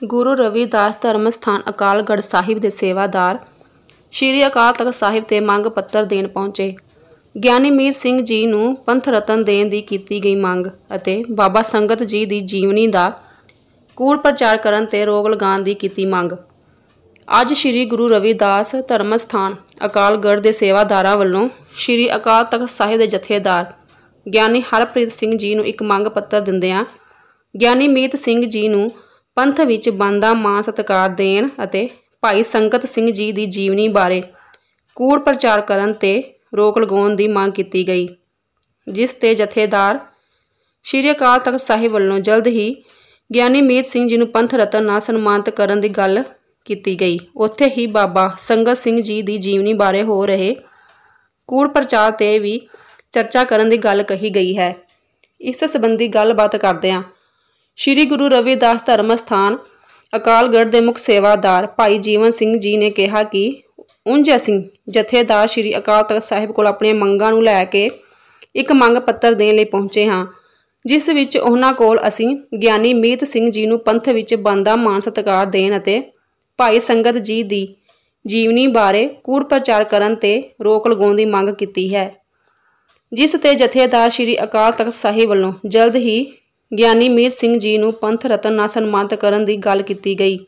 ਗੁਰੂ ਰਵਿਦਾਸ ਧਰਮ ਸਥਾਨ ਅਕਾਲਗੜ੍ਹ ਸਾਹਿਬ ਦੇ ਸੇਵਾਦਾਰ ਸ੍ਰੀ ਅਕਾਲ ਤਖ਼ਤ ਸਾਹਿਬ ਤੇ ਮੰਗ ਪੱਤਰ ਦੇਣ ਪਹੁੰਚੇ। ਗਿਆਨੀ ਮੀਤ ਸਿੰਘ ਜੀ ਨੂੰ ਪੰਥ ਰਤਨ ਦੇਣ ਦੀ ਕੀਤੀ ਗਈ ਮੰਗ ਅਤੇ ਬਾਬਾ ਸੰਗਤ ਜੀ ਦੀ ਜੀਵਨੀ ਦਾ ਕੂੜ ਪ੍ਰਚਾਰ ਕਰਨ ਤੇ ਰੋਕ ਲਗਾਉਣ ਦੀ ਕੀਤੀ ਮੰਗ। ਅੱਜ ਸ੍ਰੀ ਗੁਰੂ ਰਵਿਦਾਸ ਧਰਮ ਸਥਾਨ ਅਕਾਲਗੜ੍ਹ ਦੇ ਸੇਵਾਦਾਰਾਂ ਵੱਲੋਂ ਸ੍ਰੀ ਅਕਾਲ ਤਖ਼ਤ ਸਾਹਿਬ ਦੇ ਜਥੇਦਾਰ ਗਿਆਨੀ ਹਰਪ੍ਰੀਤ ਸਿੰਘ ਜੀ ਨੂੰ ਇੱਕ ਮੰਗ ਪੱਤਰ ਦਿੰਦਿਆਂ ਗਿਆਨੀ ਮੀਤ ਸਿੰਘ ਜੀ ਨੂੰ ਪੰਥ ਵਿੱਚ ਬਣਦਾ ਮਾਣ ਸਤਿਕਾਰ ਦੇਣ ਅਤੇ ਭਾਈ ਸੰਗਤ ਸਿੰਘ ਜੀ ਦੀ ਜੀਵਨੀ ਬਾਰੇ ਕੂੜ ਪ੍ਰਚਾਰ ਕਰਨ ਤੇ ਰੋਕ ਲਗਾਉਣ ਦੀ ਮੰਗ ਕੀਤੀ ਗਈ, ਜਿਸ ਤੇ ਜਥੇਦਾਰ ਸ੍ਰੀ ਅਕਾਲ ਤਖ਼ਤ ਸਾਹਿਬ ਵੱਲੋਂ ਜਲਦ ਹੀ ਗਿਆਨੀ ਮੀਤ ਸਿੰਘ ਜੀ ਨੂੰ ਪੰਥ ਰਤਨ ਨਾਲ ਸਨਮਾਨਿਤ ਕਰਨ ਦੀ ਗੱਲ ਕੀਤੀ ਗਈ। ਉੱਥੇ ਹੀ ਬਾਬਾ ਸੰਗਤ ਸਿੰਘ ਜੀ ਦੀ ਜੀਵਨੀ ਬਾਰੇ ਹੋ ਰਹੇ ਕੂੜ ਪ੍ਰਚਾਰ ਤੇ ਵੀ ਚਰਚਾ ਕਰਨ ਦੀ ਗੱਲ ਕਹੀ ਗਈ ਹੈ। ਇਸ ਸੰਬੰਧੀ ਗੱਲਬਾਤ ਕਰਦਿਆਂ ਸ੍ਰੀ ਗੁਰੂ ਰਵਿਦਾਸ ਧਰਮ ਸਥਾਨ, ਅਕਾਲਗੜ੍ਹ ਦੇ ਮੁੱਖ ਸੇਵਾਦਾਰ ਭਾਈ ਜੀਵਨ ਸਿੰਘ ਜੀ ਨੇ ਕਿਹਾ ਕਿ ਉਂਝ ਅਸੀਂ ਜਥੇਦਾਰ ਸ੍ਰੀ ਅਕਾਲ ਤਖ਼ਤ ਸਾਹਿਬ ਕੋਲ ਆਪਣੀਆਂ ਮੰਗਾਂ ਨੂੰ ਲੈ ਕੇ ਇੱਕ ਮੰਗ ਪੱਤਰ ਦੇਣ ਲਈ ਪਹੁੰਚੇ ਹਾਂ, ਜਿਸ ਵਿੱਚ ਉਹਨਾਂ ਕੋਲ ਅਸੀਂ ਗਿਆਨੀ ਮੀਤ ਸਿੰਘ ਜੀ ਨੂੰ ਪੰਥ ਵਿੱਚ ਬਣਦਾ ਮਾਣ ਸਤਿਕਾਰ ਦੇਣ ਅਤੇ ਭਾਈ ਸੰਗਤ ਜੀ ਦੀ ਜੀਵਨੀ ਬਾਰੇ ਕੂੜ ਪ੍ਰਚਾਰ ਕਰਨ ਤੇ ਰੋਕ ਲਗਾਉਣ ਦੀ ਮੰਗ ਕੀਤੀ ਹੈ, ਜਿਸ ਤੇ ਜਥੇਦਾਰ ਸ੍ਰੀ ਅਕਾਲ ਤਖ਼ਤ ਸਾਹਿਬ ਵੱਲੋਂ ਜਲਦ ਹੀ ਗਿਆਨੀ ਮੀਰ ਸਿੰਘ ਜੀ ਨੂੰ ਪੰਥ ਰਤਨ ਨਾਲ ਸਨਮਾਨਿਤ ਕਰਨ ਦੀ ਗੱਲ ਕੀਤੀ ਗਈ।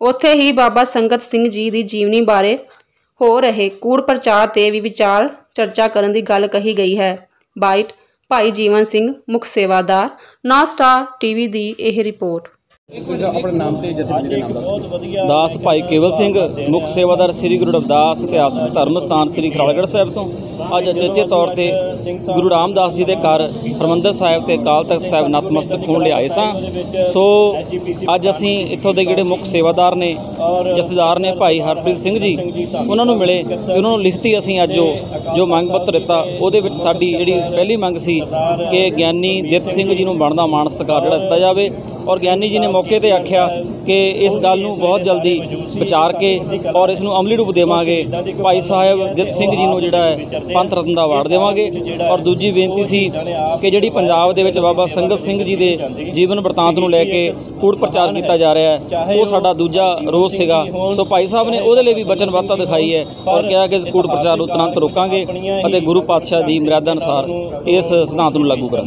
ਉੱਥੇ ਹੀ ਬਾਬਾ ਸੰਗਤ ਸਿੰਘ ਜੀ ਦੀ ਜੀਵਨੀ ਬਾਰੇ ਹੋ ਰਹੇ ਕੂੜ ਪ੍ਰਚਾਰ ਤੇ ਵੀ ਵਿਚਾਰ ਚਰਚਾ ਕਰਨ ਦੀ ਗੱਲ ਕਹੀ ਗਈ ਹੈ। ਬਾਈਟ ਭਾਈ ਜੀਵਨ ਸਿੰਘ, ਮੁੱਖ ਸੇਵਾਦਾਰ ਨਾ ਸਟਾਰ ਟੀਵੀ ਦੀ ਇਹ ਰਿਪੋਰਟ। ਆਪਣੇ ਨਾਮ ਤੇ ਜਥੇਬੰਦੀ ਦੇ ਨਾਮ ਦੱਸੋ ਦਾਸ ਭਾਈ ਕੇਵਲ ਸਿੰਘ ਮੁੱਖ ਸੇਵਾਦਾਰ ਸ੍ਰੀ ਗੁਰੂ ਰਵਿਦਾਸ ਇਤਿਹਾਸਕ ਧਰਮ ਸਥਾਨ ਸ੍ਰੀ ਖਰਾਲਗੜ੍ਹ ਸਾਹਿਬ ਤੋਂ। ਅੱਜ ਅਚੇਚੇ ਤੌਰ ਤੇ ਗੁਰੂ ਰਾਮਦਾਸ ਜੀ ਦੇ ਘਰ ਹਰਮੰਦਰ ਸਾਹਿਬ ਤੇ ਅਕਾਲ ਤਖਤ ਸਾਹਿਬ ਨਤਮਸਤਕ ਹੋਣ ਲਈ ਆਏ ਸਾਂ। ਸੋ ਅੱਜ ਅਸੀਂ ਇੱਥੋਂ ਦੇ ਜਿਹੜੇ ਮੁੱਖ ਸੇਵਾਦਾਰ ਨੇ ਜਥੇਦਾਰ ਨੇ ਭਾਈ ਹਰਪ੍ਰੀਤ ਸਿੰਘ ਜੀ ਉਹਨਾਂ ਨੂੰ ਮਿਲੇ ਤੇ ਉਹਨਾਂ ਨੂੰ ਲਿਖਤੀ ਅਸੀਂ ਅੱਜ ਜੋ ਜੋ ਮੰਗ ਪੱਤਰ ਦਿੱਤਾ ਉਹਦੇ ਵਿੱਚ ਸਾਡੀ ਜਿਹੜੀ ਪਹਿਲੀ ਮੰਗ ਸੀ ਕਿ ਗਿਆਨੀ ਦਿੱਤ ਸਿੰਘ ਜੀ ਨੂੰ ਬਣਦਾ ਮਾਣ ਸਤਿਕਾਰ ਜਿਹੜਾ ਦਿੱਤਾ ਜਾਵੇ। ਔਰ ਗਿਆਨੀ ਜੀ ਨੇ ਮੌਕੇ ਤੇ ਆਖਿਆ ਕਿ ਇਸ ਗੱਲ ਨੂੰ ਬਹੁਤ ਜਲਦੀ ਵਿਚਾਰ ਕੇ ਔਰ ਇਸ ਨੂੰ ਅਮਲੀ ਰੂਪ ਦੇਵਾਂਗੇ। ਭਾਈ ਸਾਹਿਬ ਜਿੱਤ ਸਿੰਘ ਜੀ ਨੂੰ ਜਿਹੜਾ ਹੈ, ਪੰਥ ਰਤਨ ਦਾ ਅਵਾਰਡ ਦੇਵਾਂਗੇ। ਔਰ ਦੂਜੀ ਬੇਨਤੀ ਸੀ ਕਿ ਜਿਹੜੀ ਪੰਜਾਬ ਦੇ ਵਿੱਚ ਬਾਬਾ ਸੰਗਤ ਸਿੰਘ ਜੀ ਦੇ ਜੀਵਨ ਵਰਤਾਂਤ ਨੂੰ ਲੈ ਕੇ ਕੂੜ ਪ੍ਰਚਾਰ ਕੀਤਾ ਜਾ ਰਿਹਾ ਹੈ, ਉਹ ਸਾਡਾ ਦੂਜਾ ਰੋਸ ਸੀਗਾ। ਸੋ ਭਾਈ ਸਾਹਿਬ ਨੇ ਉਹਦੇ ਲਈ ਵੀ ਵਚਨਬੱਧਤਾ ਦਿਖਾਈ ਹੈ ਔਰ ਕਿਹਾ ਕਿ ਇਸ ਕੂੜ ਪ੍ਰਚਾਰ ਨੂੰ ਤੁਰੰਤ ਰੋਕਾਂਗੇ ਅਤੇ ਗੁਰੂ ਪਾਤਸ਼ਾਹ ਦੀ ਮਰਿਆਦਾ ਅਨੁਸਾਰ ਇਸ ਸਿਧਾਂਤ ਨੂੰ ਲਾਗੂ ਕਰਾਂਗੇ।